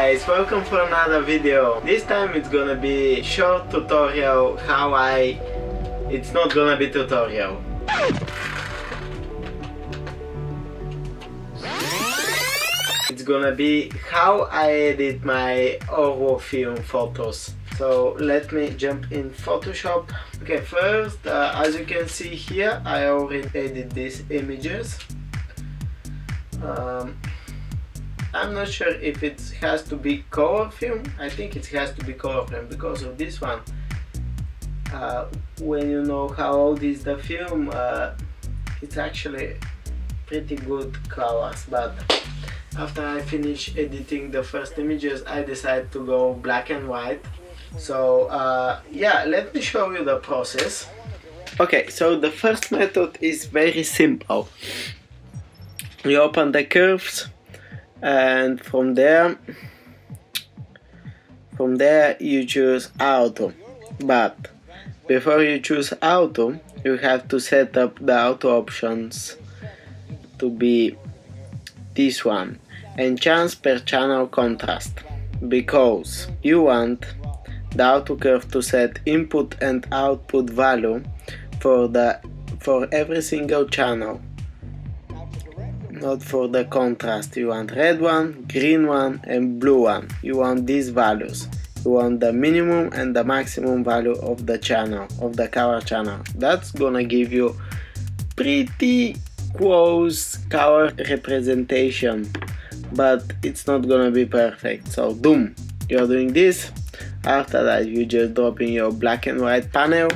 guys, welcome for another video. This time it's gonna be short tutorial how I... It's not gonna be tutorial. It's gonna be how I edit my ORWO film photos. So let me jump in Photoshop. Okay, first, uh, as you can see here, I already edited these images. Um, I'm not sure if it has to be color film. I think it has to be color film because of this one. Uh, when you know how old is the film, uh, it's actually pretty good colors. But after I finish editing the first images, I decided to go black and white. So uh, yeah, let me show you the process. Okay, so the first method is very simple. You open the curves and from there from there you choose auto. But before you choose auto you have to set up the auto options to be this one. Enhance per channel contrast. Because you want the auto curve to set input and output value for the for every single channel not for the contrast. You want red one green one and blue one. You want these values. You want the minimum and the maximum value of the channel of the color channel. That's gonna give you pretty close color representation but it's not gonna be perfect. So boom you're doing this. After that you just drop in your black and white panel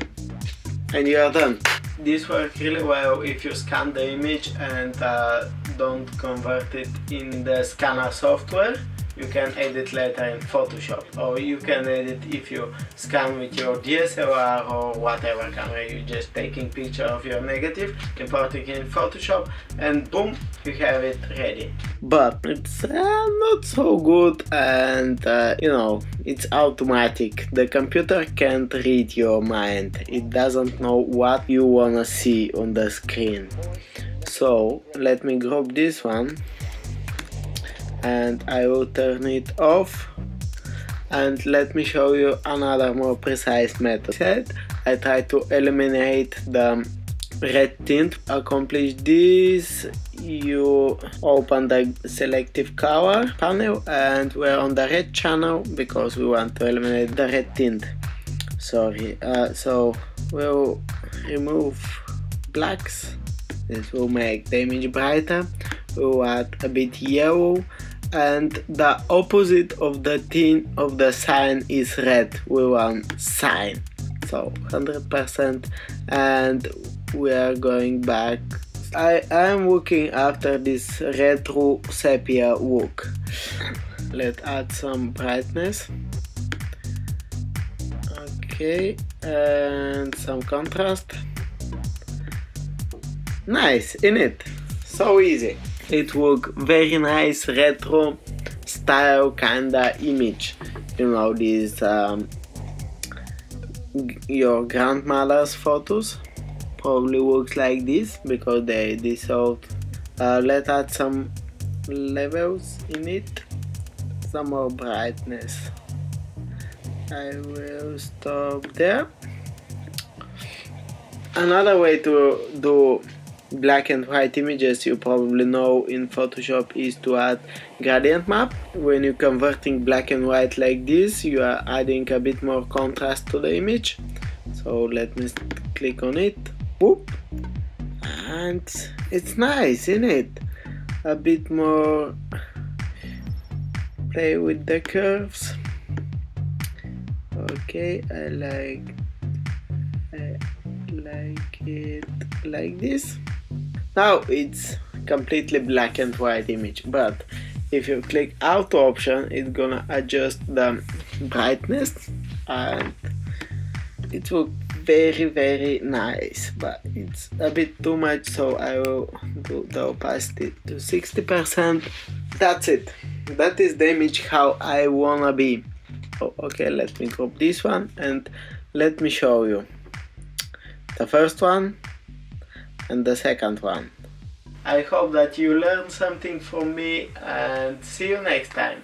and you're done. This works really well if you scan the image and uh, don't convert it in the scanner software. You can edit later in Photoshop or you can edit if you scan with your DSLR or whatever camera. You're just taking picture of your negative importing it in Photoshop and boom you have it ready. But it's uh, not so good and uh, you know it's automatic. The computer can't read your mind. It doesn't know what you wanna see on the screen so let me group this one and I will turn it off and let me show you another more precise method. I try to eliminate the red tint. Accomplish this, you open the selective color panel and we're on the red channel because we want to eliminate the red tint. Sorry, uh, so we'll remove blacks. This will make the image brighter. We'll add a bit yellow and the opposite of the tint of the cyan is red we want cyan. So 100% and we are going back. I am looking after this retro sepia look let's add some brightness. Okay and some contrast nice in it? So easy. It look very nice retro style kinda image. You know these um, your grandmother's photos probably looks like this because they dissolved uh, let's add some levels in it some more brightness. I will stop there. Another way to do black and white images you probably know in Photoshop is to add gradient map. When you're converting black and white like this, you are adding a bit more contrast to the image. So let me click on it. Whoop. And it's nice, isn't it? A bit more play with the curves. Okay, I like I like it like this now it's completely black and white image but if you click auto option it's gonna adjust the brightness and it will very very nice but it's a bit too much so I will do the opacity to 60% that's it. That is the image how I wanna be. Oh, okay let me group this one and let me show you. The first one and the second one. I hope that you learned something from me and see you next time.